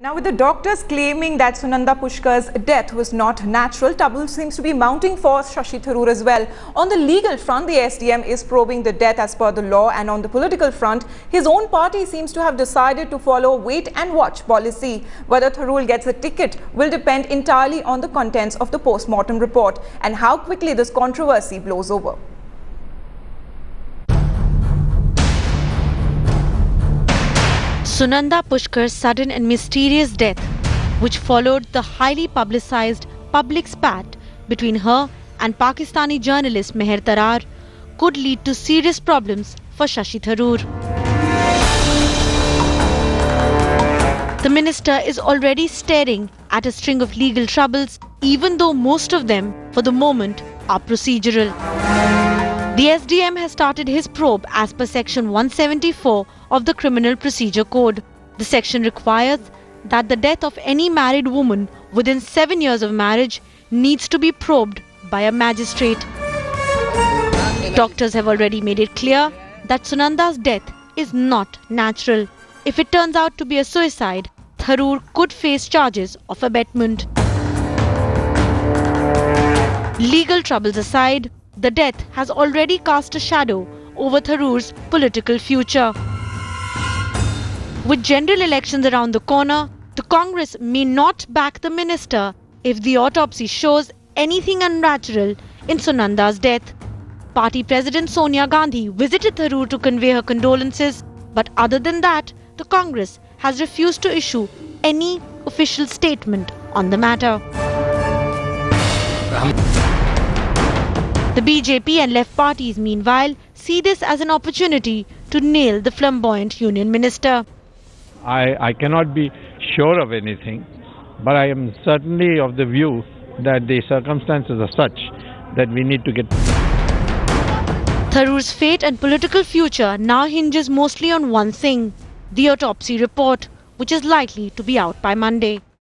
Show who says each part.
Speaker 1: Now, with the doctors claiming that Sunanda Pushkar's death was not natural, trouble seems to be mounting for Shashi Tharoor as well. On the legal front, the SDM is probing the death as per the law and on the political front, his own party seems to have decided to follow wait and watch policy. Whether Tharoor gets a ticket will depend entirely on the contents of the post-mortem report and how quickly this controversy blows over.
Speaker 2: Sunanda Pushkar's sudden and mysterious death, which followed the highly publicized public spat between her and Pakistani journalist Mehr Tarar, could lead to serious problems for Shashi Tharoor. The minister is already staring at a string of legal troubles, even though most of them, for the moment, are procedural. The SDM has started his probe as per section 174 of the Criminal Procedure Code. The section requires that the death of any married woman within 7 years of marriage needs to be probed by a magistrate. Doctors have already made it clear that Sunanda's death is not natural. If it turns out to be a suicide, Tharoor could face charges of abetment. Legal troubles aside, the death has already cast a shadow over Tharoor's political future. With general elections around the corner, the Congress may not back the minister if the autopsy shows anything unnatural in Sunanda's death. Party President Sonia Gandhi visited Tharoor to convey her condolences, but other than that, the Congress has refused to issue any official statement on the matter. Um, The BJP and left parties, meanwhile, see this as an opportunity to nail the flamboyant union minister.
Speaker 3: I, I cannot be sure of anything, but I am certainly of the view that the circumstances are such that we need to get.
Speaker 2: Tharoor's fate and political future now hinges mostly on one thing the autopsy report, which is likely to be out by Monday.